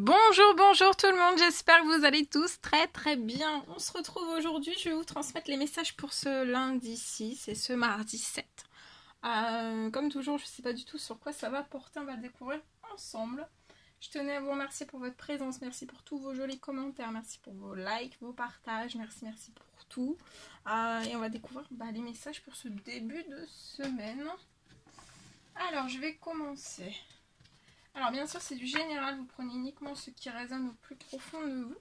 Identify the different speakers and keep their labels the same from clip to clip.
Speaker 1: Bonjour, bonjour tout le monde, j'espère que vous allez tous très très bien. On se retrouve aujourd'hui, je vais vous transmettre les messages pour ce lundi 6 et ce mardi 7. Euh, comme toujours, je ne sais pas du tout sur quoi ça va porter, on va le découvrir ensemble. Je tenais à vous remercier pour votre présence, merci pour tous vos jolis commentaires, merci pour vos likes, vos partages, merci, merci pour tout. Euh, et on va découvrir bah, les messages pour ce début de semaine. Alors, je vais commencer. Alors bien sûr c'est du général, vous prenez uniquement ce qui résonne au plus profond de vous.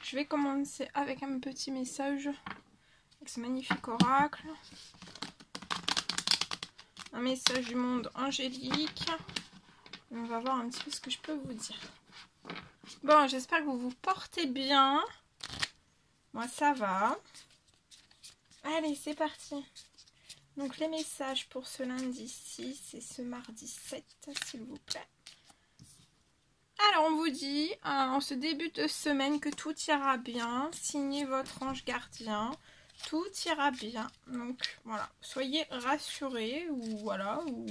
Speaker 1: Je vais commencer avec un petit message avec ce magnifique oracle. Un message du monde angélique. On va voir un petit peu ce que je peux vous dire. Bon, j'espère que vous vous portez bien. Moi ça va. Allez, c'est parti. Donc les messages pour ce lundi 6 et ce mardi 7, s'il vous plaît. Alors, on vous dit euh, en ce début de semaine que tout ira bien. Signez votre ange gardien. Tout ira bien. Donc, voilà. Soyez rassurés ou voilà. Ou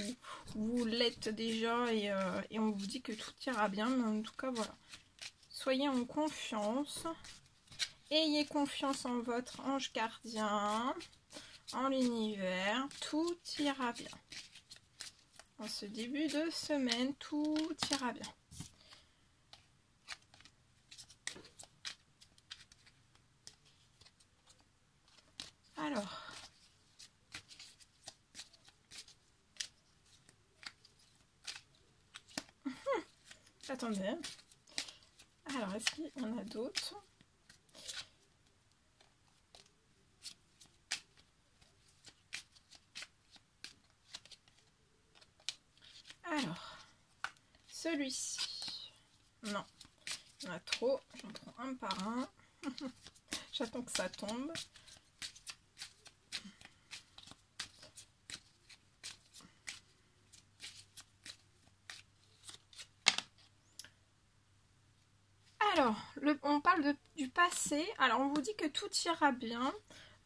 Speaker 1: vous l'êtes déjà euh, et, on vous dit que tout ira bien. Mais en tout cas, voilà. Soyez en confiance. Ayez confiance en votre ange gardien. En l'univers. Tout ira bien. En ce début de semaine, tout ira bien. Alors. Attendez. Alors, est-ce qu'il y en a d'autres? Alors, celui-ci. Non, il y en a trop. J'en prends un par un. J'attends que ça tombe. Alors, on parle du Alors, on vous dit que tout ira bien.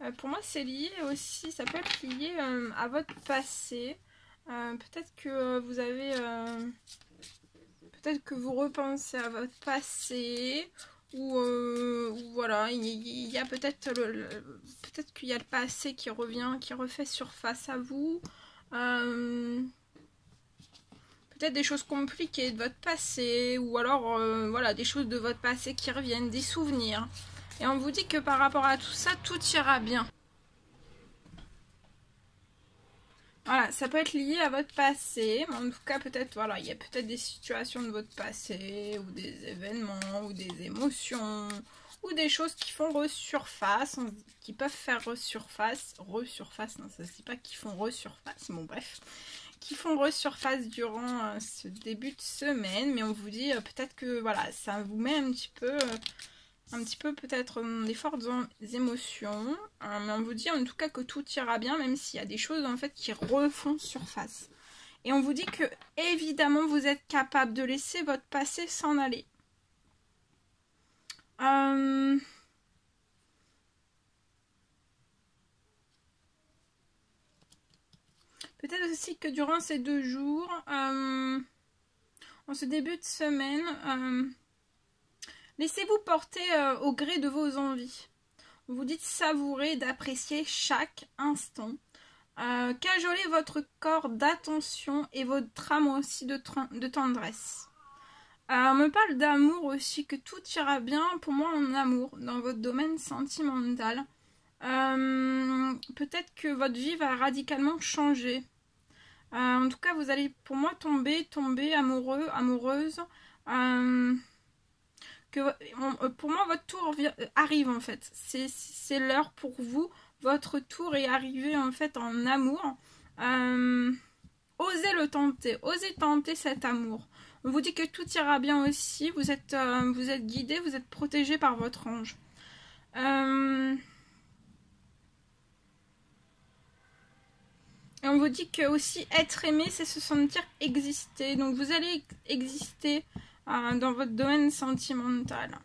Speaker 1: Euh, pour moi, c'est lié aussi, ça peut être lié euh, à votre passé. Euh, peut-être que vous avez... peut-être que vous repensez à votre passé. Ou, voilà, il y, a peut-être peut-être qu'il y a le passé qui revient, qui refait surface à vous peut-être des choses compliquées de votre passé ou alors euh, voilà des choses de votre passé qui reviennent, des souvenirs. Et on vous dit que par rapport à tout ça, tout ira bien. Voilà, ça peut être lié à votre passé, en tout cas peut-être, voilà, il y a peut-être des situations de votre passé, ou des événements, ou des émotions, ou des choses qui font resurface, qui peuvent faire resurface, resurface, non ça c'est pas qui font resurface, bon bref, qui font resurface durant euh, ce début de semaine. Mais on vous dit euh, peut-être que voilà, ça vous met un petit peu, euh, un petit peu peut-être des fortes émotions. mais on vous dit en tout cas que tout ira bien, même s'il y a des choses en fait qui refont surface. Et on vous dit que évidemment vous êtes capable de laisser votre passé s'en aller. Peut-être aussi que durant ces deux jours, euh, en ce début de semaine, euh, laissez-vous porter euh, au gré de vos envies. Vous dites savourer, d'apprécier chaque instant. cajolez votre corps d'attention et votre âme aussi de, de tendresse. on me parle d'amour aussi, que tout ira bien pour moi en amour, dans votre domaine sentimental. Peut-être que votre vie va radicalement changer. Euh, en tout cas, vous allez pour moi tomber, tomber amoureux, amoureuse. Euh, euh, pour moi, votre tour arrive en fait. C'est l'heure pour vous. Votre tour est arrivé en fait en amour. osez le tenter, osez tenter cet amour. On vous dit que tout ira bien aussi. Vous êtes, vous êtes guidé, vous êtes protégé par votre ange. Vous dit que aussi être aimé, c'est se sentir exister. Donc vous allez exister euh, dans votre domaine sentimental.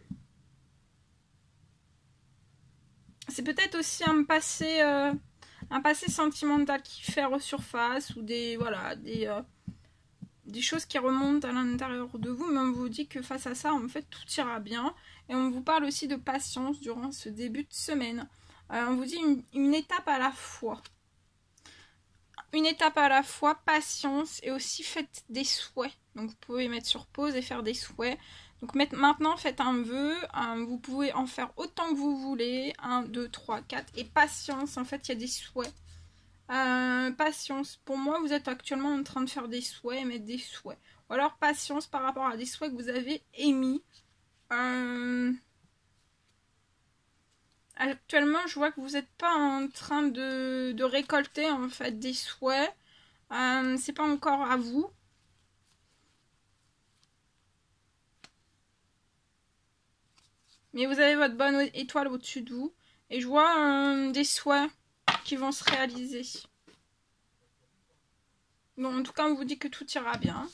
Speaker 1: C'est peut-être aussi un passé, euh, un passé sentimental qui fait resurface ou des voilà des, euh, des choses qui remontent à l'intérieur de vous, mais on vous dit que face à ça, en fait, tout ira bien. Et on vous parle aussi de patience durant ce début de semaine. On vous dit une, étape à la fois. Une étape à la fois, patience, et aussi faites des souhaits. Donc vous pouvez mettre sur pause et faire des souhaits. Donc maintenant, faites un vœu. vous pouvez en faire autant que vous voulez. 1, 2, 3, 4. Et patience, en fait, il y a des souhaits. Euh, patience. Pour moi, vous êtes actuellement en train de faire des souhaits, mettre des souhaits. Ou alors patience par rapport à des souhaits que vous avez émis. Euh, actuellement, je vois que vous n'êtes pas en train de, récolter en fait des souhaits. Euh, c'est pas encore à vous. Mais vous avez votre bonne étoile au-dessus de vous. Et je vois des souhaits qui vont se réaliser. Bon, en tout cas, on vous dit que tout ira bien.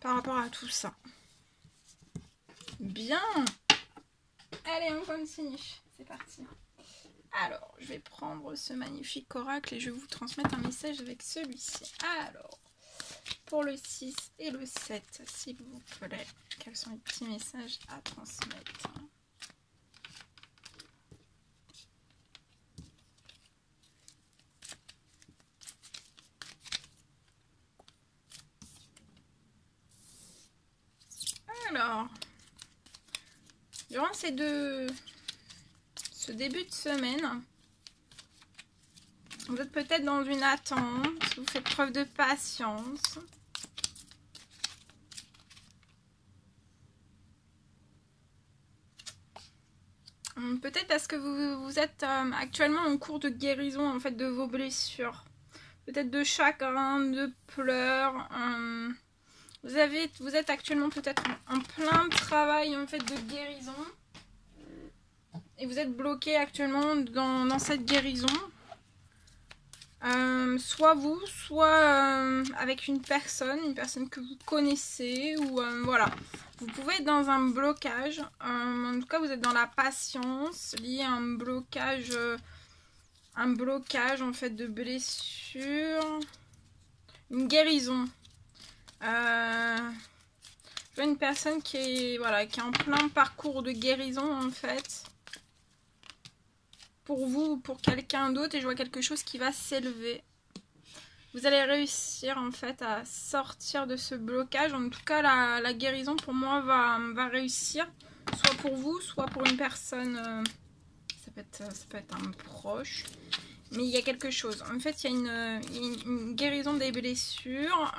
Speaker 1: Par rapport à tout ça. Bien. Allez, on continue. C'est parti. Alors, je vais prendre ce magnifique oracle et je vais vous transmettre un message avec celui-ci. Alors, pour le 6 et le 7, s'il vous plaît, quels sont les petits messages à transmettre Alors, durant ces deux, ce début de semaine, vous êtes peut-être dans une attente, vous faites preuve de patience. Hum, peut-être parce que vous, êtes euh, actuellement en cours de guérison en fait de vos blessures. Peut-être de chagrin, de pleurs. Hum, vous, avez, vous êtes actuellement peut-être en, plein travail en fait de guérison. Et vous êtes bloqué actuellement dans, cette guérison. Euh, soit vous, soit euh, avec une personne, une personne que vous connaissez, ou euh, voilà. Vous pouvez être dans un blocage. en tout cas, vous êtes dans la patience, lié à un blocage, un blocage en fait de blessure, une guérison. Euh, je vois une personne qui est, voilà, qui est en plein parcours de guérison en fait. Pour vous ou pour quelqu'un d'autre. Et je vois quelque chose qui va s'élever. Vous allez réussir en fait à sortir de ce blocage. En tout cas, la, guérison pour moi va, va, réussir. Soit pour vous, soit pour une personne. Euh, ça, peut être, ça peut être un proche. Mais il y a quelque chose. En fait, il y a une, guérison des blessures.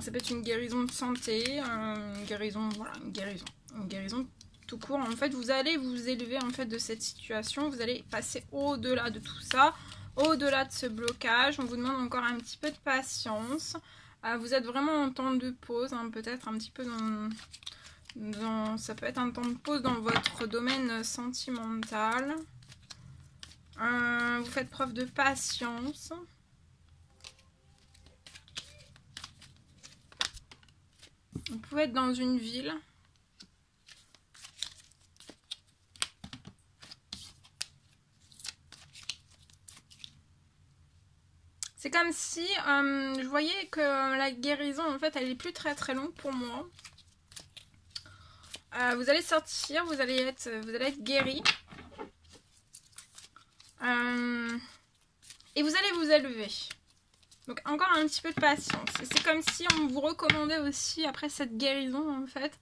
Speaker 1: Ça peut être une guérison de santé, une guérison, voilà, une guérison. Une guérison tout court. En fait, vous allez vous élever en fait de cette situation. Vous allez passer au-delà de tout ça, au-delà de ce blocage. On vous demande encore un petit peu de patience. Euh, vous êtes vraiment en temps de pause, hein, peut-être un petit peu dans, dans... Ça peut être un temps de pause dans votre domaine sentimental. Euh, vous faites preuve de patience. Vous pouvez être dans une ville. C'est comme si euh, je voyais que la guérison, en fait, elle est plus très très longue pour moi. Euh, vous allez sortir, vous allez être, vous allez être guéri. Euh, et vous allez vous élever. Donc encore un petit peu de patience. C'est comme si on vous recommandait aussi, après cette guérison en fait,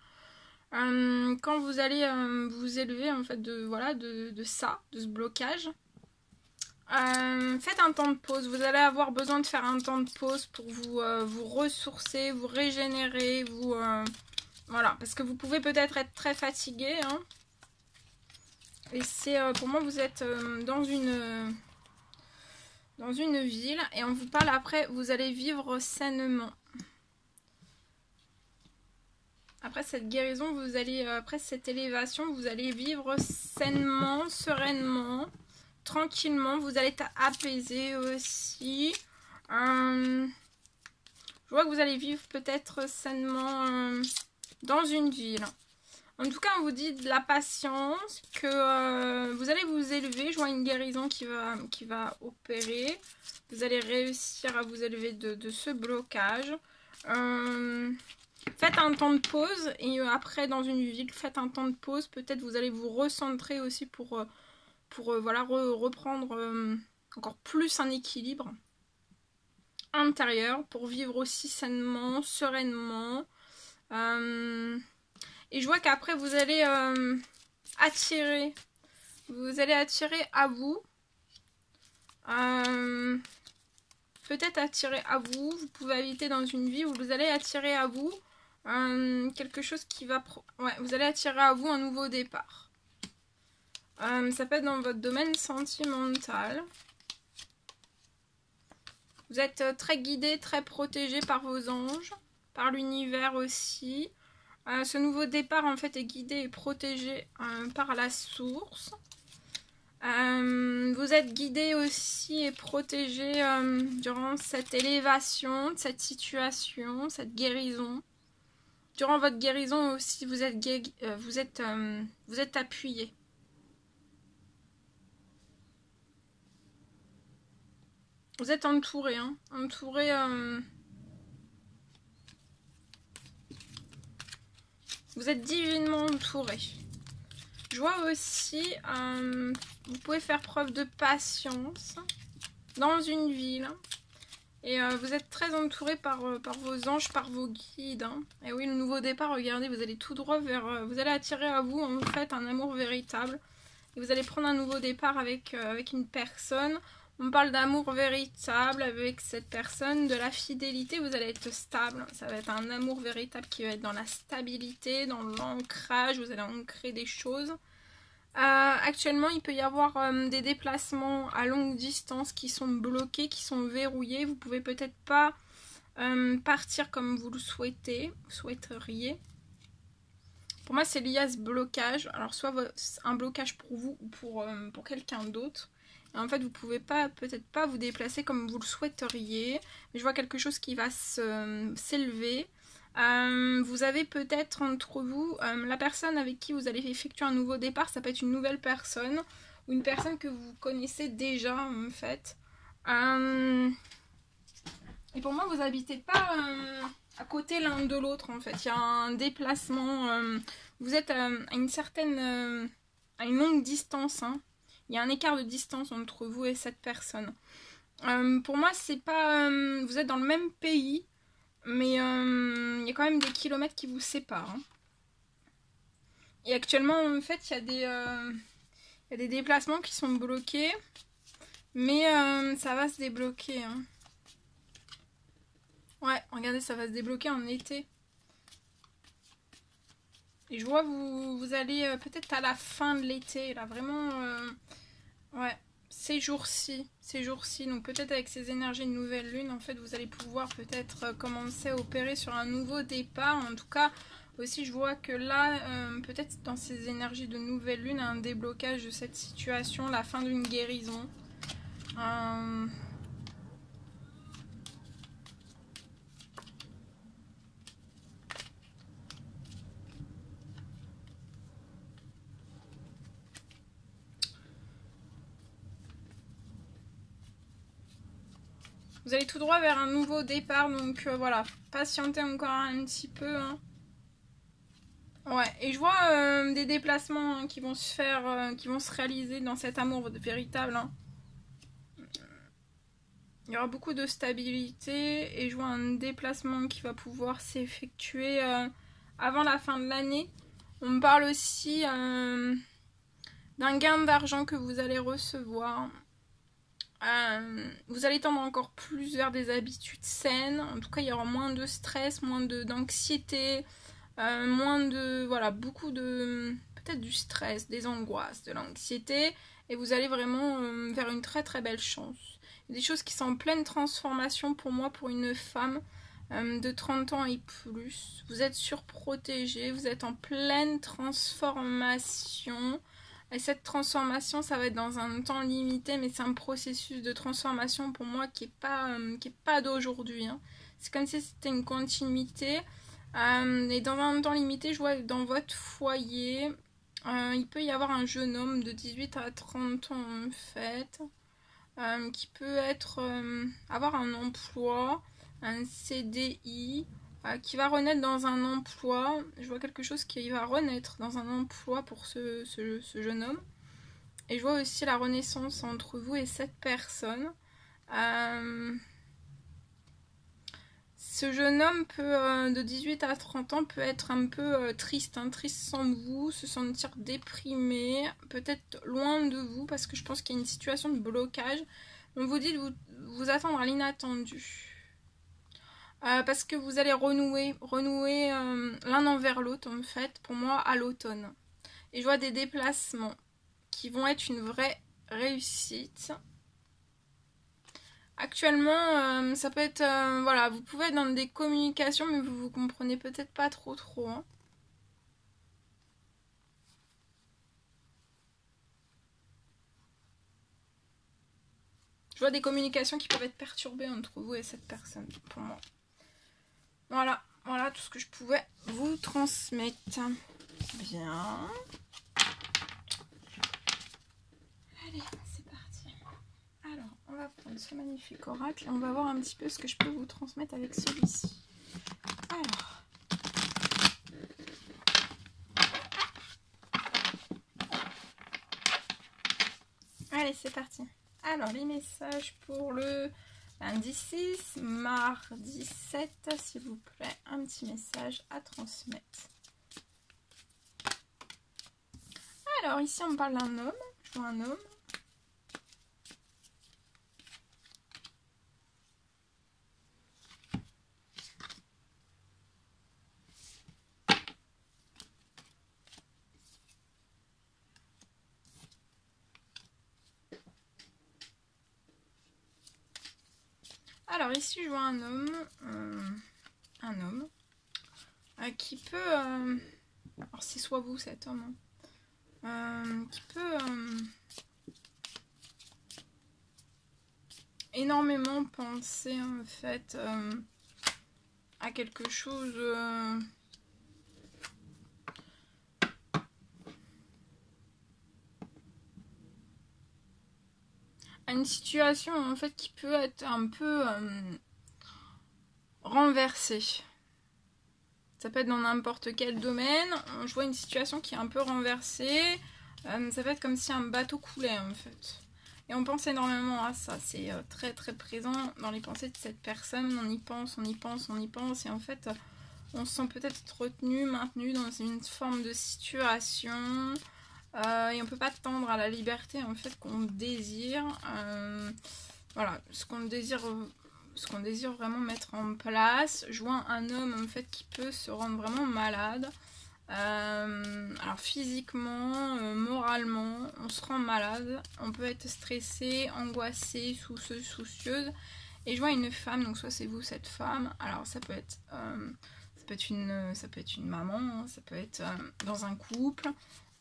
Speaker 1: euh, quand vous allez euh, vous élever en fait de, voilà, de, ça, de ce blocage, faites un temps de pause. Vous allez avoir besoin de faire un temps de pause pour vous, vous ressourcer, vous régénérer, vous... voilà, parce que vous pouvez peut-être être très fatigué, hein, et c'est euh, pour moi, vous êtes euh, dans une dans une ville et on vous parle après, vous allez vivre sainement. Après cette guérison, vous allez, euh, après cette élévation, vous allez vivre sainement, sereinement, tranquillement. Vous allez être apaisé aussi. je vois que vous allez vivre peut-être sainement dans une ville. En tout cas, on vous dit de la patience, que euh, vous allez vous élever. Je vois une guérison qui va, qui va opérer. Vous allez réussir à vous élever de, ce blocage. Euh, faites un temps de pause et euh, après dans une ville, faites un temps de pause. Peut-être vous allez vous recentrer aussi pour, pour voilà, reprendre encore plus un équilibre intérieur pour vivre aussi sainement, sereinement. Et je vois qu'après, vous allez euh, attirer. Vous allez attirer à vous. Euh, peut-être attirer à vous. Vous pouvez habiter dans une vie où vous allez attirer à vous euh, quelque chose qui va... Vous allez attirer à vous un nouveau départ. ça peut être dans votre domaine sentimental. Vous êtes très guidé, très protégé par vos anges, par l'univers aussi. Euh, ce nouveau départ en fait est guidé et protégé euh, par la source. Euh, vous êtes guidé aussi et protégé durant cette élévation, cette situation, cette guérison. Durant votre guérison aussi, vous êtes, vous êtes, vous êtes appuyé. Vous êtes entouré, hein, entouré Vous êtes divinement entouré. Je vois aussi, euh, vous pouvez faire preuve de patience dans une ville. Et euh, vous êtes très entouré par, euh, par, vos anges, par vos guides. Hein. Et oui, le nouveau départ, regardez, vous allez tout droit vers... vous allez attirer à vous, en fait, un amour véritable. Et vous allez prendre un nouveau départ avec, avec une personne. On parle d'amour véritable avec cette personne, de la fidélité, vous allez être stable. Ça va être un amour véritable qui va être dans la stabilité, dans l'ancrage, vous allez ancrer des choses. Euh, actuellement, il peut y avoir euh, des déplacements à longue distance qui sont bloqués, qui sont verrouillés. Vous pouvez peut-être pas euh, partir comme vous le souhaitez, souhaiteriez. Pour moi, c'est lié à ce blocage. Alors, soit un blocage pour vous ou pour, pour quelqu'un d'autre. En fait, vous pouvez pas, peut-être pas vous déplacer comme vous le souhaiteriez. Mais je vois quelque chose qui va s'élever. Euh, vous avez peut-être entre vous euh, la personne avec qui vous allez effectuer un nouveau départ. Ça peut être une nouvelle personne ou une personne que vous connaissez déjà en fait. Euh, et pour moi, vous habitez pas à côté l'un de l'autre en fait. Il y a un déplacement. vous êtes à une certaine, à une longue distance. Hein. Il y a un écart de distance entre vous et cette personne. Euh, pour moi, c'est pas. Euh, vous êtes dans le même pays, mais euh, il y a quand même des kilomètres qui vous séparent. Hein. Et actuellement, en fait, il y, a des, y a des déplacements qui sont bloqués, mais ça va se débloquer. Hein. Ouais, regardez, ça va se débloquer en été. Et je vois vous, vous allez euh, peut-être à la fin de l'été, là, vraiment... Euh, ouais, ces jours-ci, ces jours-ci, donc peut-être avec ces énergies de nouvelle lune, en fait, vous allez pouvoir peut-être euh, commencer à opérer sur un nouveau départ. En tout cas, aussi, je vois que là, peut-être dans ces énergies de nouvelle lune, un déblocage de cette situation, la fin d'une guérison. Vous allez tout droit vers un nouveau départ, donc euh, voilà, patientez encore un petit peu. Hein. Ouais, et je vois euh, des déplacements hein, qui vont se faire, euh, qui vont se réaliser dans cet amour véritable. Hein. Il y aura beaucoup de stabilité et je vois un déplacement qui va pouvoir s'effectuer avant la fin de l'année. On me parle aussi d'un gain d'argent que vous allez recevoir. Euh, vous allez tendre encore plus vers des habitudes saines. En tout cas, il y aura moins de stress, moins d'anxiété, euh, moins de. Voilà, beaucoup de. Peut-être du stress, des angoisses, de l'anxiété. Et vous allez vraiment euh, vers une très très belle chance. Des choses qui sont en pleine transformation pour moi, pour une femme de 30 ans et plus. Vous êtes surprotégée, vous êtes en pleine transformation. Et cette transformation, ça va être dans un temps limité, mais c'est un processus de transformation pour moi qui n'est pas, euh, pas d'aujourd'hui. Hein. C'est comme si c'était une continuité. et dans un temps limité, je vois dans votre foyer, il peut y avoir un jeune homme de 18 à 30 ans en fait, qui peut être avoir un emploi, un CDI, qui va renaître dans un emploi. Je vois quelque chose qui va renaître dans un emploi pour ce, jeune homme. Et je vois aussi la renaissance entre vous et cette personne. Euh, ce jeune homme peut, euh, de 18 à 30 ans peut être un peu euh, triste, hein, triste sans vous, se sentir déprimé, peut-être loin de vous parce que je pense qu'il y a une situation de blocage. On vous dit de vous, vous attendre à l'inattendu. Euh, parce que vous allez renouer, renouer euh, l'un envers l'autre en fait, pour moi, à l'automne. Et je vois des déplacements qui vont être une vraie réussite. Actuellement, euh, ça peut être, voilà, vous pouvez être dans des communications, mais vous vous comprenez peut-être pas trop trop. Hein. Je vois des communications qui peuvent être perturbées entre vous et cette personne, pour moi. Voilà, voilà tout ce que je pouvais vous transmettre. Bien. Allez, c'est parti. Alors, on va prendre ce magnifique oracle et on va voir un petit peu ce que je peux vous transmettre avec celui-ci. Alors. Allez, c'est parti. Alors, les messages pour le Lundi 6, mardi 7, s'il vous plaît, un petit message à transmettre. Alors, ici, on parle d'un homme. Je vois un homme. Je vois un homme, euh, un homme euh, qui peut, euh, alors c'est soit vous cet homme, hein, qui peut énormément penser en fait à quelque chose une situation en fait qui peut être un peu renversée. Ça peut être dans n'importe quel domaine. Je vois une situation qui est un peu renversée. Euh, ça peut être comme si un bateau coulait en fait. Et on pense énormément à ça. C'est euh, très très présent dans les pensées de cette personne. On y pense, on y pense, on y pense. Et en fait, on se sent peut-être retenu, maintenu dans une forme de situation euh, et on peut pas tendre à la liberté en fait qu'on désire. Voilà, ce qu'on désire, ce qu'on désire vraiment mettre en place. Vois un homme en fait qui peut se rendre vraiment malade. Euh, alors physiquement, moralement, on se rend malade, on peut être stressé, angoissé, soucieux, soucieuse. Et vois une femme, donc soit c'est vous cette femme, alors ça peut être, ça peut être une, ça peut être maman, hein, ça peut être dans un couple,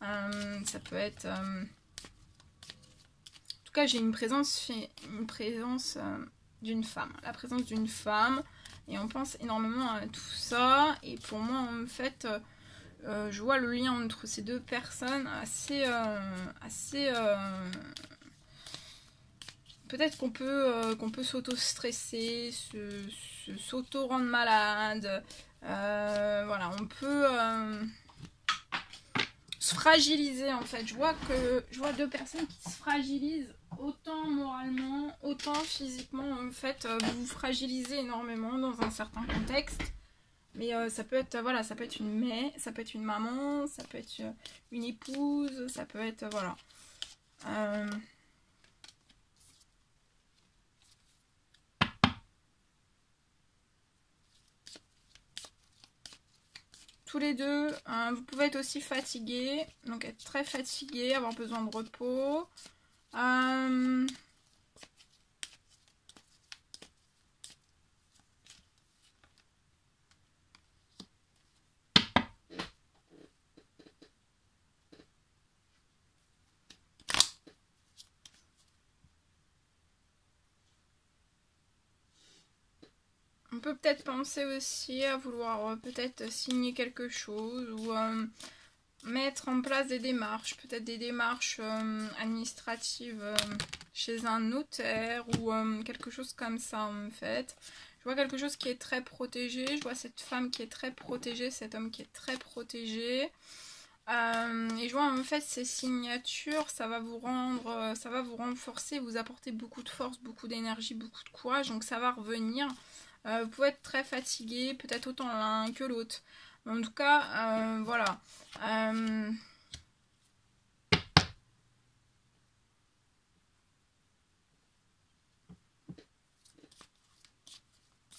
Speaker 1: euh, ça peut être... Euh, en tout cas, j'ai une présence, une présence euh, d'une femme. La présence d'une femme. Et on pense énormément à tout ça. Et pour moi, en fait, je vois le lien entre ces deux personnes assez... assez Peut-être qu'on peut, qu'on peut s'auto-stresser, s'auto-rendre malade. voilà, on peut fragiliser en fait. Je vois que je vois deux personnes qui se fragilisent autant moralement, autant physiquement en fait. Euh, vous fragilisez énormément dans un certain contexte. Mais euh, ça peut être voilà, ça peut être une mère, ça peut être une maman, ça peut être une épouse, ça peut être voilà. Euh, les deux. Hein, vous pouvez être aussi fatigué, donc être très fatigué, avoir besoin de repos. Euh, on peut peut-être penser aussi à vouloir peut-être signer quelque chose ou mettre en place des démarches, peut-être des démarches administratives chez un notaire ou quelque chose comme ça en fait. Je vois quelque chose qui est très protégé, je vois cette femme qui est très protégée, cet homme qui est très protégé. Euh, et je vois en fait ces signatures, ça va vous rendre, euh, ça va vous renforcer, vous apporter beaucoup de force, beaucoup d'énergie, beaucoup de courage, donc ça va revenir. Euh, vous pouvez être très fatigué, peut-être autant l'un que l'autre. En tout cas, voilà.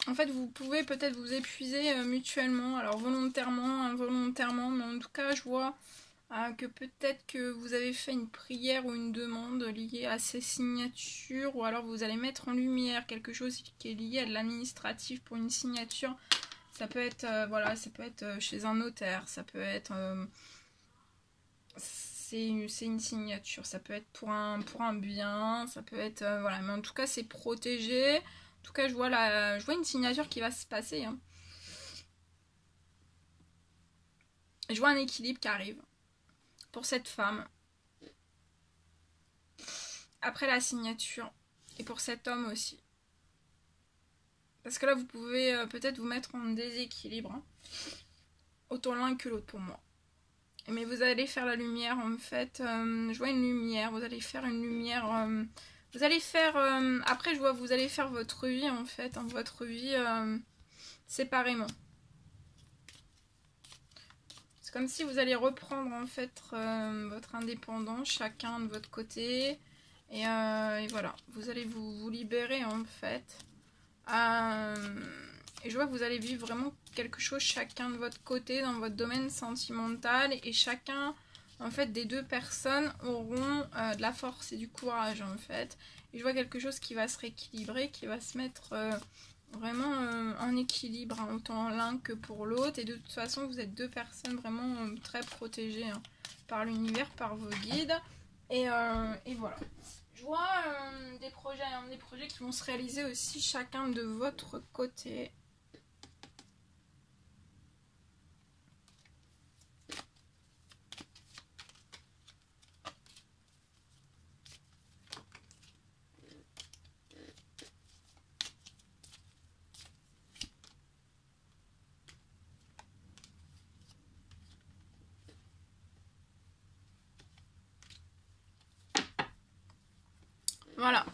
Speaker 1: en fait, vous pouvez peut-être vous épuiser euh, mutuellement, alors volontairement, involontairement, mais en tout cas, je vois euh, que peut-être que vous avez fait une prière ou une demande liée à ces signatures, ou alors vous allez mettre en lumière quelque chose qui est lié à de l'administratif pour une signature. Ça peut être, euh, voilà, ça peut être chez un notaire, ça peut être... c'est une signature, ça peut être pour un, pour un bien, ça peut être... voilà, mais en tout cas, c'est protégé. En tout cas, je vois, la, je vois une signature qui va se passer. Hein. Je vois un équilibre qui arrive pour cette femme. Après la signature. Et pour cet homme aussi. Parce que là, vous pouvez euh, peut-être vous mettre en déséquilibre. Hein. Autant l'un que l'autre pour moi. Mais vous allez faire la lumière en fait. Euh, je vois une lumière. Vous allez faire une lumière. Euh, vous allez faire... Après, je vois, vous allez faire votre vie, en fait. Hein, votre vie séparément. C'est comme si vous allez reprendre, en fait, votre indépendance, chacun de votre côté. Et, voilà, vous allez vous libérer, en fait. Et je vois que vous allez vivre vraiment quelque chose chacun de votre côté, dans votre domaine sentimental. Et chacun en fait, des deux personnes auront euh, de la force et du courage, en fait. Et je vois quelque chose qui va se rééquilibrer, qui va se mettre euh, vraiment euh, en équilibre, autant l'un que pour l'autre. Et de toute façon, vous êtes deux personnes vraiment très protégées hein, par l'univers, par vos guides. Et, et voilà. Je vois des, projets, hein, des projets qui vont se réaliser aussi chacun de votre côté.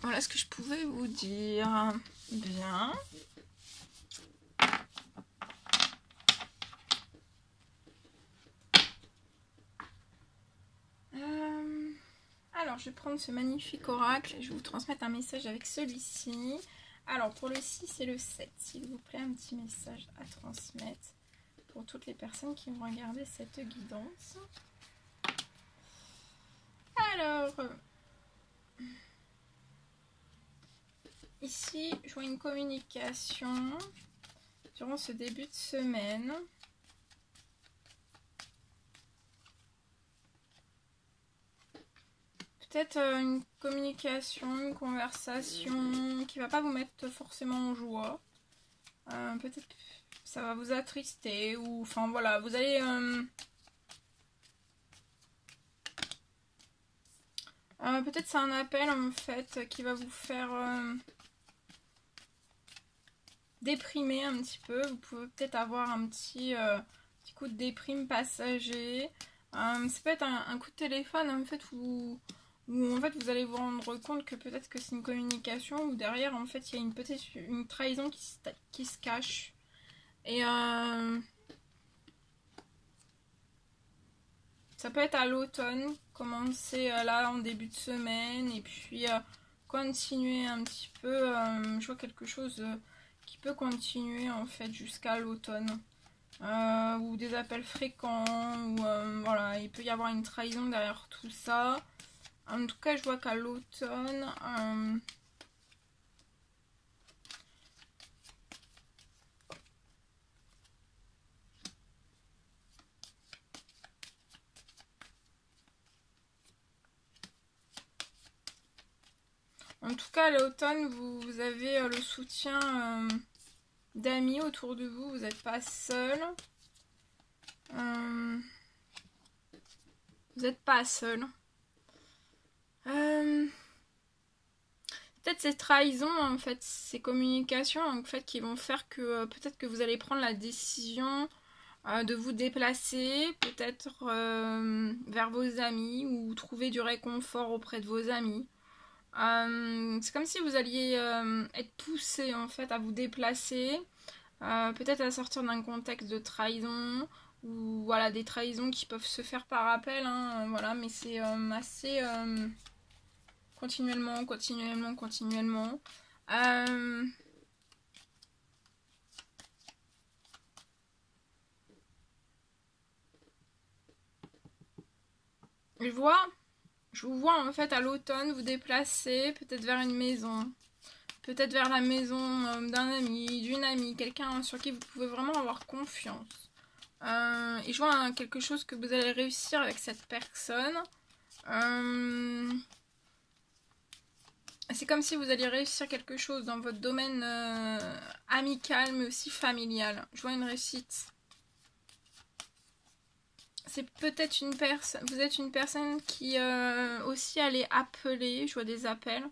Speaker 1: Voilà, ce que je pouvais vous dire. Bien. Euh, alors, je vais prendre ce magnifique oracle et je vais vous transmettre un message avec celui-ci. Alors, pour le 6 et le 7, s'il vous plaît, un petit message à transmettre pour toutes les personnes qui vont regarder cette guidance. Alors, Ici, je vois une communication durant ce début de semaine. Peut-être euh, une communication, une conversation qui va pas vous mettre forcément en joie. Euh, peut-être ça va vous attrister ou enfin voilà, vous allez euh, peut-être c'est un appel en fait qui va vous faire déprimer un petit peu. Vous pouvez peut-être avoir un petit, euh, petit coup de déprime passager. Euh, ça peut être un, coup de téléphone en fait où, en fait vous allez vous rendre compte que peut-être que c'est une communication ou derrière en fait il y a une petite une trahison qui se, qui se cache. Et euh, ça peut être à l'automne, commencer là en début de semaine et puis continuer un petit peu. je vois quelque chose peut continuer en fait jusqu'à l'automne. Euh, ou des appels fréquents, ou euh, voilà, il peut y avoir une trahison derrière tout ça. En tout cas, je vois qu'à l'automne, euh, En tout cas, à l'automne, vous, avez le soutien... D'amis autour de vous. Vous n'êtes pas seul. Euh, vous n'êtes pas seul. Euh, peut-être ces trahisons, en fait, ces communications, en fait, qui vont faire que euh, peut-être que vous allez prendre la décision de vous déplacer, peut-être vers vos amis ou trouver du réconfort auprès de vos amis. C'est comme si vous alliez être poussé en fait à vous déplacer, peut-être à sortir d'un contexte de trahison ou voilà des trahisons qui peuvent se faire par appel hein, voilà mais c'est euh, assez euh, continuellement continuellement continuellement. Euh, je vois je vous vois en fait à l'automne vous déplacer peut-être vers une maison peut-être vers la maison d'un ami d'une amie quelqu'un sur qui vous pouvez vraiment avoir confiance euh, et je vois quelque chose que vous allez réussir avec cette personne. Euh, c'est comme si vous alliez réussir quelque chose dans votre domaine euh, amical mais aussi familial. Je vois une réussite. C'est peut-être une personne. Vous êtes une personne qui aussi allait appeler. Je vois des appels.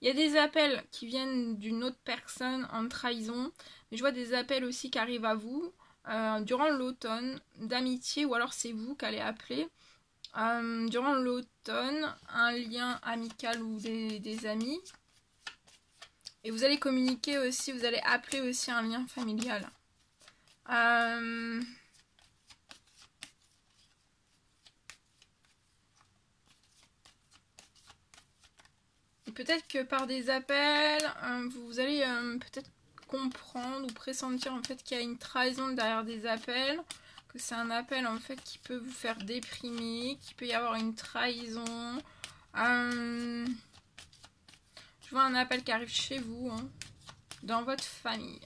Speaker 1: Il y a des appels qui viennent d'une autre personne en trahison. Mais je vois des appels aussi qui arrivent à vous. Euh, durant l'automne d'amitié ou alors c'est vous qui allez appeler euh, durant l'automne un lien amical ou des, amis et vous allez communiquer aussi, vous allez appeler aussi un lien familial. Euh, peut-être que par des appels, vous allez peut-être comprendre ou pressentir en fait qu'il y a une trahison derrière des appels, que c'est un appel en fait qui peut vous faire déprimer, qu'il peut y avoir une trahison. Euh, je vois un appel qui arrive chez vous, hein, dans votre famille.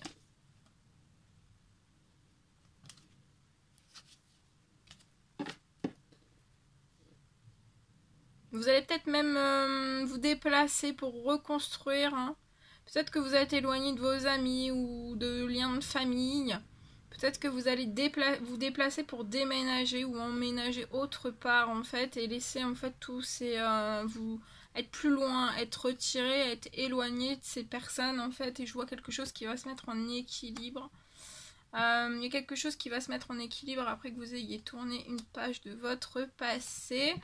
Speaker 1: Vous allez peut-être même euh, vous déplacer pour reconstruire. Hein. Peut-être que vous êtes éloigné de vos amis ou de liens de famille. Peut-être que vous allez vous déplacer pour déménager ou emménager autre part en fait et laisser en fait tous ces euh, vous être plus loin, être retiré, être éloigné de ces personnes en fait et je vois quelque chose qui va se mettre en équilibre. Euh, il y a quelque chose qui va se mettre en équilibre après que vous ayez tourné une page de votre passé.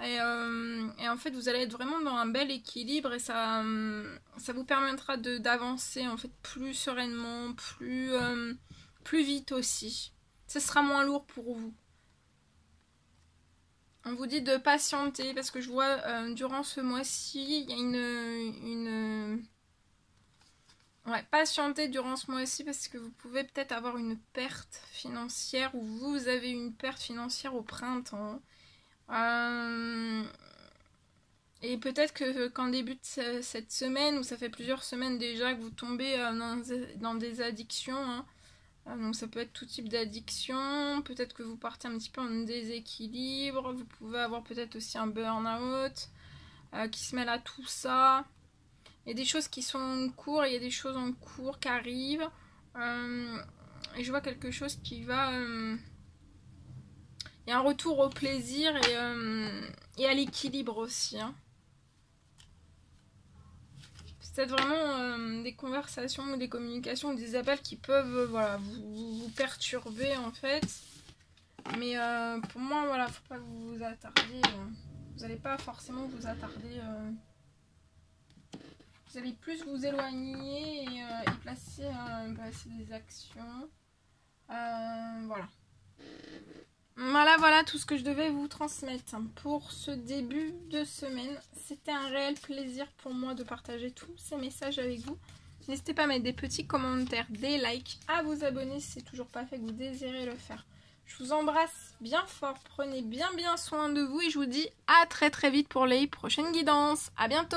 Speaker 1: Euh, et, en fait, vous allez être vraiment dans un bel équilibre et ça, euh, ça vous permettra d'avancer en fait plus sereinement, plus, euh, plus vite aussi. Ce sera moins lourd pour vous. On vous dit de patienter parce que je vois durant ce mois-ci, il y a une, une... Ouais, patienter durant ce mois-ci parce que vous pouvez peut-être avoir une perte financière ou vous avez une perte financière au printemps. Euh, et peut-être que quand débute cette semaine, ou ça fait plusieurs semaines déjà que vous tombez euh, dans, des addictions, hein. euh, donc ça peut être tout type d'addiction, peut-être que vous partez un petit peu en déséquilibre, vous pouvez avoir peut-être aussi un burn-out qui se mêle à tout ça. Il y a des choses qui sont en cours, il y a des choses en cours qui arrivent. et je vois quelque chose qui va y a un retour au plaisir et, euh, et à l'équilibre aussi. Hein. C'est vraiment euh, des conversations ou des communications ou des appels qui peuvent euh, voilà, vous, perturber en fait. Mais pour moi, voilà, faut pas que vous vous attardiez. vous n'allez pas forcément vous attarder. vous allez plus vous éloigner et, et placer, placer des actions. voilà. Voilà, voilà tout ce que je devais vous transmettre pour ce début de semaine. C'était un réel plaisir pour moi de partager tous ces messages avec vous. N'hésitez pas à mettre des petits commentaires, des likes, à vous abonner si c'est toujours pas fait que vous désirez le faire. Je vous embrasse bien fort, prenez bien bien soin de vous et je vous dis à très très vite pour les prochaines guidances. À bientôt